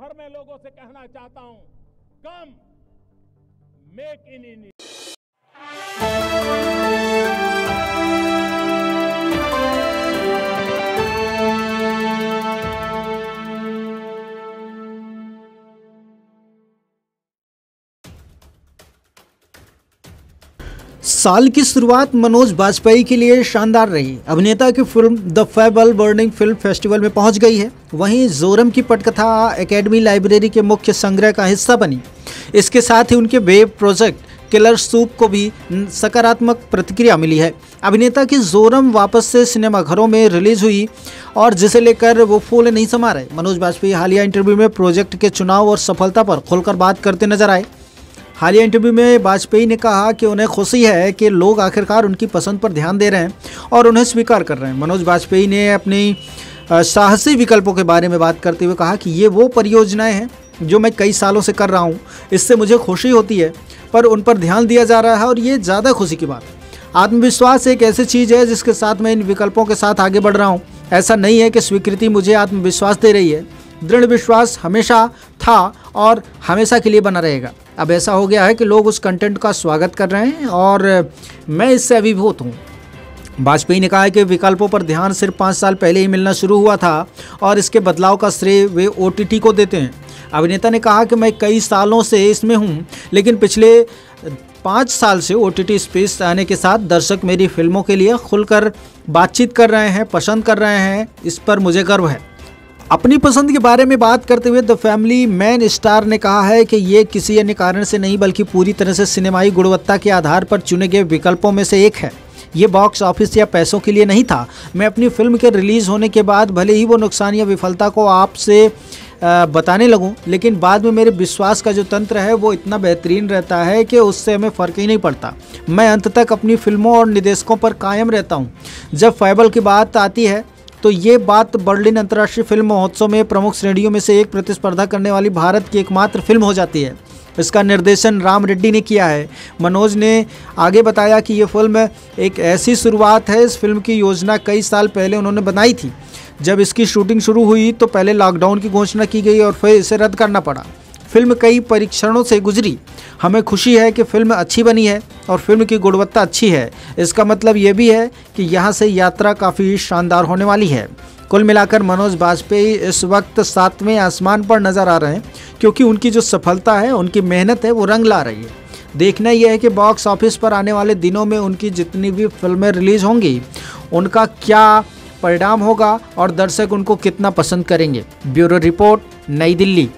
भर में लोगों से कहना चाहता हूँ कम मेक इन इंडिया साल की शुरुआत मनोज बाजपेयी के लिए शानदार रही। अभिनेता की film the Fable burning film festival में पहुँच गई है। वहीं जोरम की पटकथा एकेडमी लाइब्रेरी के मुख्य संग्रह का हिस्सा बनी। इसके साथ ही उनके वेब प्रोजेक्ट किलर सूप को भी सकारात्मक प्रतिक्रिया मिली है। अभिनेता की जोरम वापस से सिनेमाघरों में रिलीज़ हुई और जिसे लेकर वो फूल नहीं समा रहे। मनोज बाजपेयी हालिया इंटरव्यू में प्रोजेक्ट के चुनाव और सफलता पर खुलकर बात करते नज़र आए। हालिया इंटरव्यू में वाजपेयी ने कहा कि उन्हें खुशी है कि लोग आखिरकार उनकी पसंद पर ध्यान दे रहे हैं और उन्हें स्वीकार कर रहे हैं। मनोज वाजपेयी ने अपनी साहसी विकल्पों के बारे में बात करते हुए कहा कि ये वो परियोजनाएँ हैं जो मैं कई सालों से कर रहा हूँ। इससे मुझे खुशी होती है, पर उन पर ध्यान दिया जा रहा है और ये ज़्यादा खुशी की बात है। आत्मविश्वास एक ऐसी चीज़ है जिसके साथ मैं इन विकल्पों के साथ आगे बढ़ रहा हूँ। ऐसा नहीं है कि स्वीकृति मुझे आत्मविश्वास दे रही है। दृढ़ विश्वास हमेशा था और हमेशा के लिए बना रहेगा। अब ऐसा हो गया है कि लोग उस कंटेंट का स्वागत कर रहे हैं और मैं इससे अभिभूत हूँ। वाजपेयी ने कहा कि विकल्पों पर ध्यान सिर्फ़ पाँच साल पहले ही मिलना शुरू हुआ था और इसके बदलाव का श्रेय वे ओटीटी को देते हैं। अभिनेता ने कहा कि मैं कई सालों से इसमें हूँ, लेकिन पिछले पाँच साल से ओ टी स्पेस आने के साथ दर्शक मेरी फ़िल्मों के लिए खुलकर बातचीत कर रहे हैं, पसंद कर रहे हैं। इस पर मुझे गर्व है। अपनी पसंद के बारे में बात करते हुए द फैमिली मैन स्टार ने कहा है कि ये किसी अन्य कारण से नहीं, बल्कि पूरी तरह से सिनेमाई गुणवत्ता के आधार पर चुने गए विकल्पों में से एक है। ये बॉक्स ऑफ़िस या पैसों के लिए नहीं था। मैं अपनी फ़िल्म के रिलीज़ होने के बाद भले ही वो नुकसान या विफलता को आपसे बताने लगूं, लेकिन बाद में मेरे विश्वास का जो तंत्र है, वो इतना बेहतरीन रहता है कि उससे हमें फ़र्क ही नहीं पड़ता। मैं अंत तक अपनी फ़िल्मों और निर्देशकों पर कायम रहता हूँ। जब फैबल की बात आती है तो ये बात बर्लिन अंतर्राष्ट्रीय फ़िल्म महोत्सव में प्रमुख श्रेणियों में से एक प्रतिस्पर्धा करने वाली भारत की एकमात्र फ़िल्म हो जाती है। इसका निर्देशन राम रेड्डी ने किया है। मनोज ने आगे बताया कि ये फ़िल्म एक ऐसी शुरुआत है, इस फ़िल्म की योजना कई साल पहले उन्होंने बनाई थी। जब इसकी शूटिंग शुरू हुई तो पहले लॉकडाउन की घोषणा की गई और फिर इसे रद्द करना पड़ा। फ़िल्म कई परीक्षणों से गुजरी। हमें खुशी है कि फ़िल्म अच्छी बनी है और फ़िल्म की गुणवत्ता अच्छी है। इसका मतलब ये भी है कि यहाँ से यात्रा काफ़ी शानदार होने वाली है। कुल मिलाकर मनोज बाजपेयी इस वक्त सातवें आसमान पर नज़र आ रहे हैं, क्योंकि उनकी जो सफलता है, उनकी मेहनत है, वो रंग ला रही है। देखना यह है कि बॉक्स ऑफ़िस पर आने वाले दिनों में उनकी जितनी भी फ़िल्में रिलीज़ होंगी, उनका क्या परिणाम होगा और दर्शक उनको कितना पसंद करेंगे। ब्यूरो रिपोर्ट, नई दिल्ली।